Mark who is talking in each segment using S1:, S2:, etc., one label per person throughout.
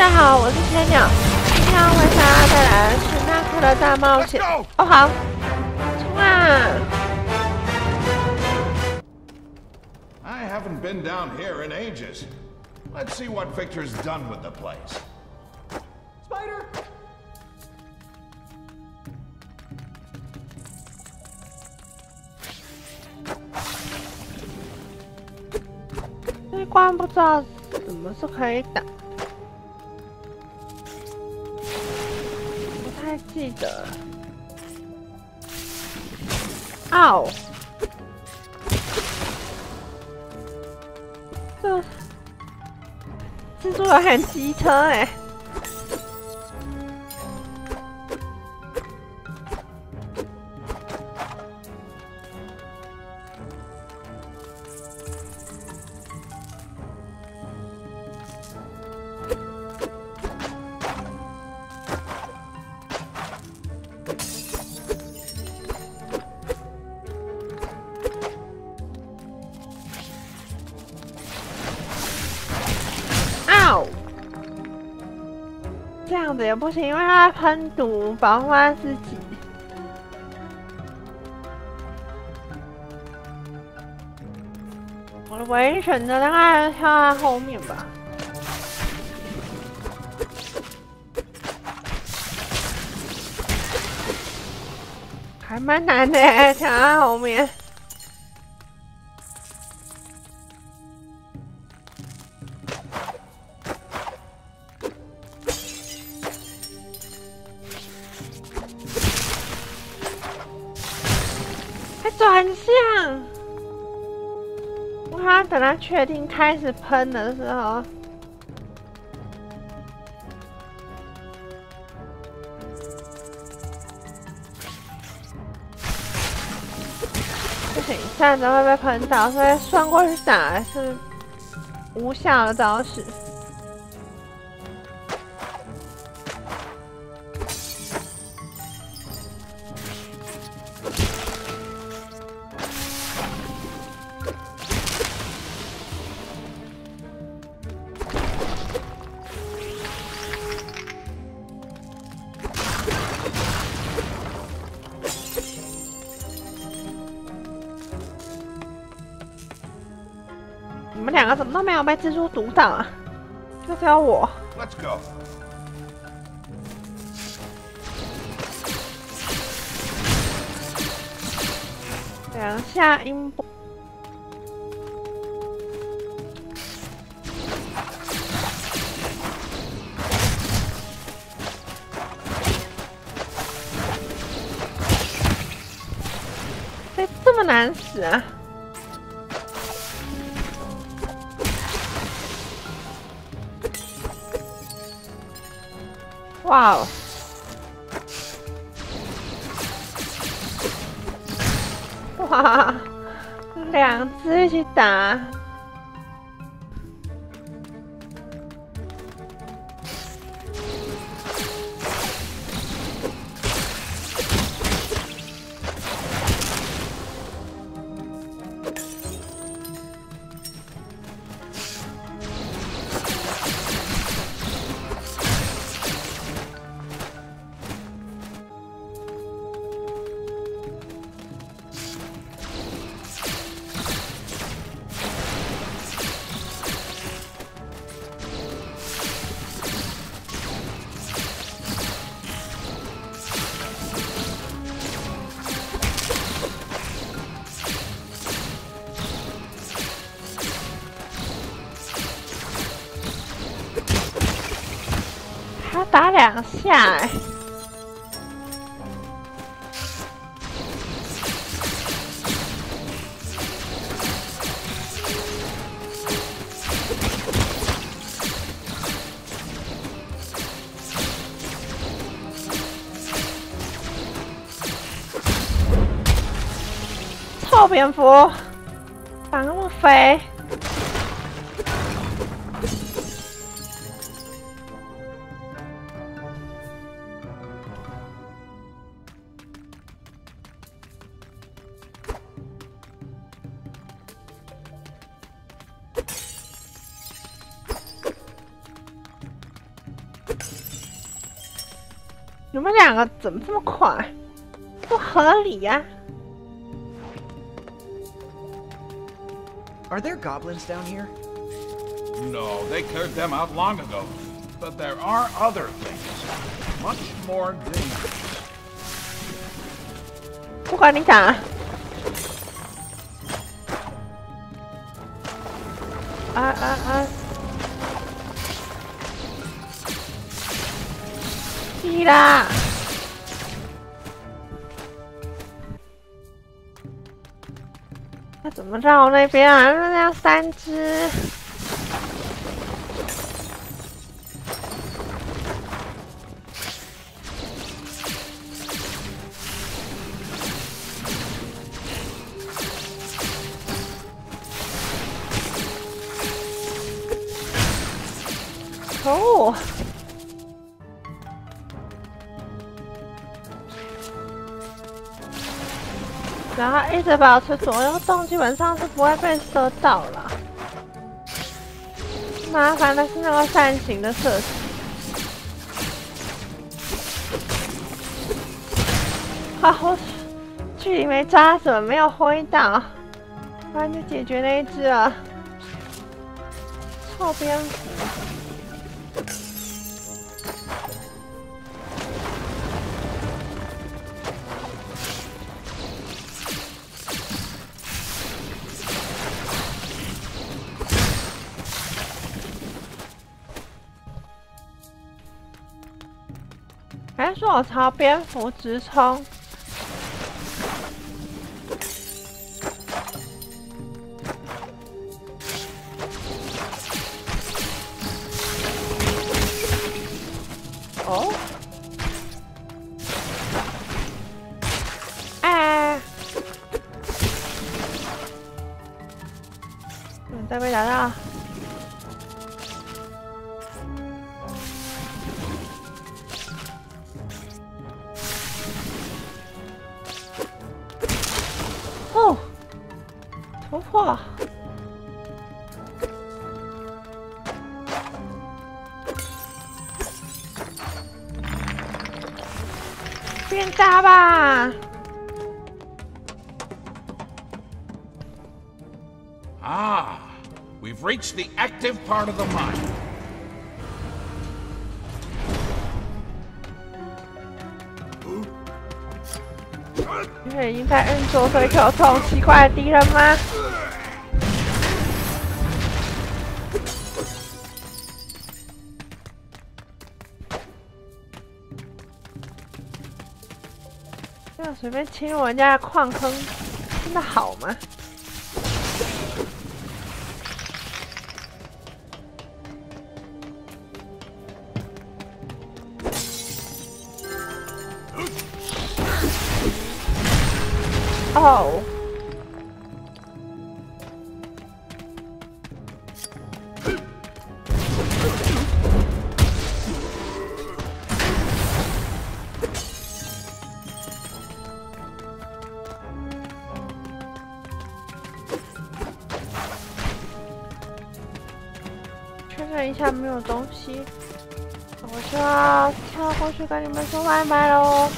S1: 家好，我是千鸟，今天为大家带来的是纳克的大冒险。哦，好，冲啊
S2: ！I haven't been down here in ages. Let's see what Victor's done with the place.
S3: Spider!
S1: 这一关不知道怎么是可以打，太记得了。哦，这蜘蛛人很机车哎、哦，也不行，因为他在喷毒保护他自己。我的唯一选择大概跳在后面吧。还蛮难的耶，跳在后面。确定开始喷的时候，不行，站着会被喷到，所以算过去打是无效的招式。们两个怎么都没有被蜘蛛毒到啊？就只有我。
S2: Let's go.
S1: 两下音波。这这么难死啊！哇哦！哇，两只一起打，下哎、臭蝙蝠，长那么肥。你们两个怎么这么快？不合理呀、
S3: Are there goblins down here?
S2: No, they cleared them out long ago. But there are other things. Much more dangerous.
S1: 不管你讲啊。啊啊 啊！屁啦！那怎么绕那边啊？那要三只。哦。然后一直保持左右动，基本上是不会被射到了。麻烦的是那个扇形的设计。好，距离没抓准，没有挥到，不然就解决那一只了。臭蝙蝠。我朝蝙蝠直冲？突破！变大吧！
S2: Ah, we've reached the active part of the mine.
S1: 因为已经在摁住，所以就有这种奇怪的敌人吗？这样随便侵入人家的矿坑，真的好吗？哦，确认一下没有东西，我就跳过去给你们说拜拜喽。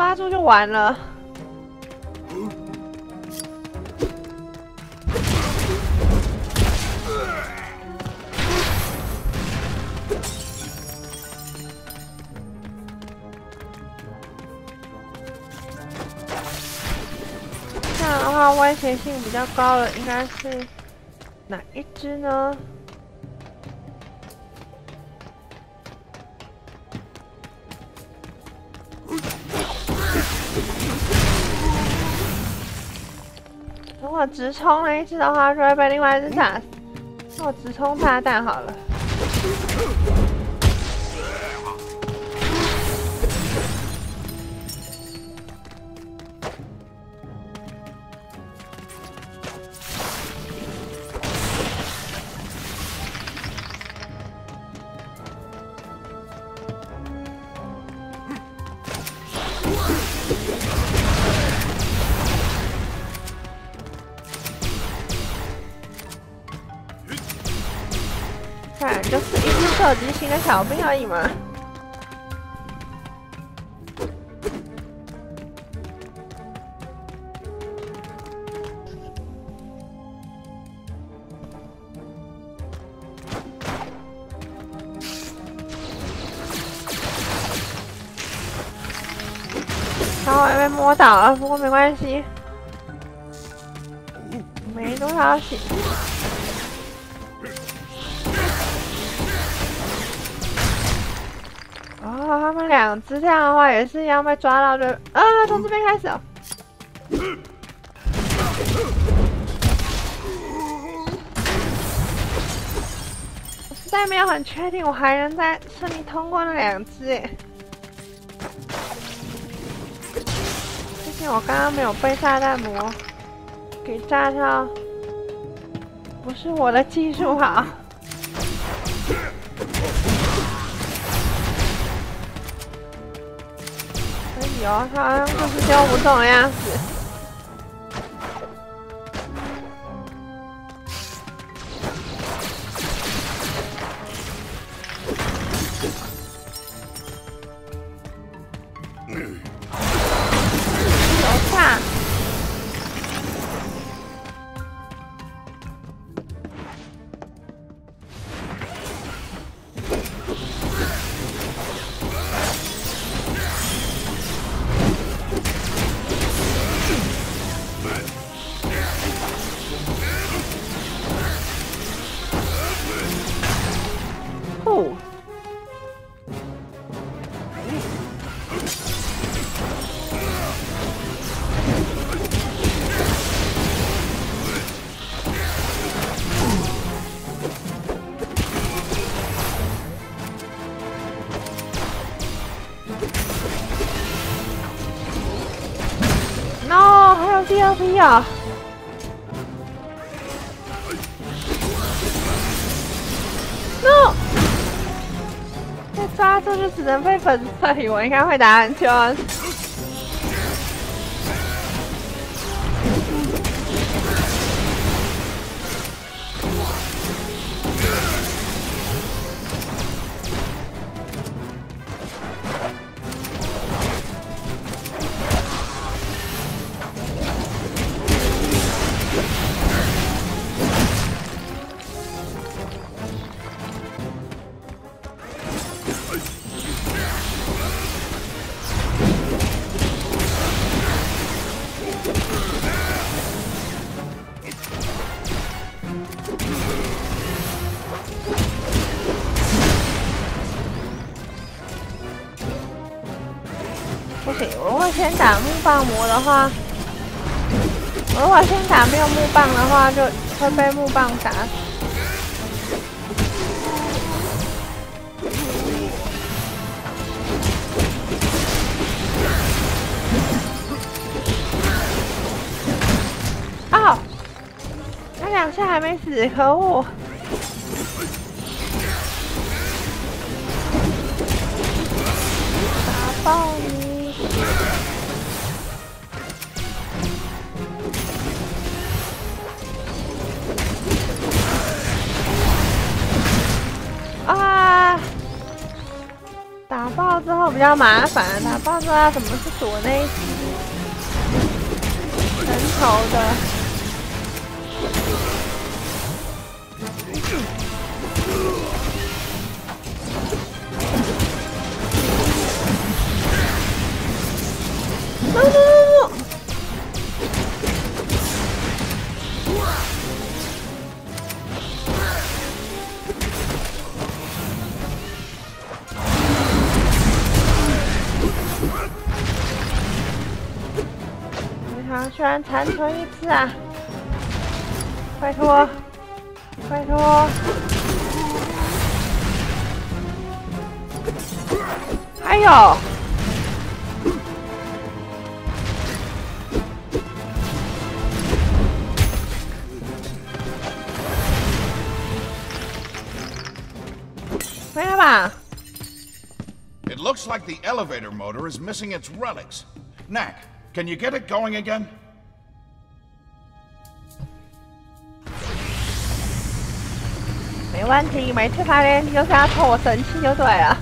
S1: 抓住就完了。这样的话，威胁性比较高的应该是哪一只呢？我直冲了一只的话，就会被另外一只打死。那我直冲炸弹好了。射击型的小兵而已嘛。稍微被摸倒了，不过没关系，没多少血。哦，他们两只这样的话也是一样被抓到的。啊，从这边开始哦。我实在没有很确定，我还能再顺利通过那两只诶。毕竟我刚刚没有被炸弹魔给炸到，不是我的技术好。有，他就是丢不动的还有第二批啊！No，再抓住就只能被粉碎，我应该会打篮球。我如果先打木棒魔的话，我如果先打没有木棒的话，就会被木棒打死。啊！他两下还没死，可恶！打爆你！啊！打爆之后比较麻烦，打爆之后要怎么去躲那一只人头的你好，居然残存一次啊！拜托，拜托！哎呦。没了吧
S2: ？It looks like the elevator motor is missing its relics. Knack, can you get it going again?
S1: 问题，每次发连你就是要戳我神气就对了。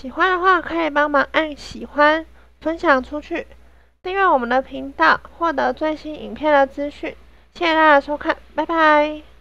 S1: 喜欢的话可以帮忙按喜欢，分享出去，订阅我们的频道，获得最新影片的资讯。谢谢大家收看，拜拜。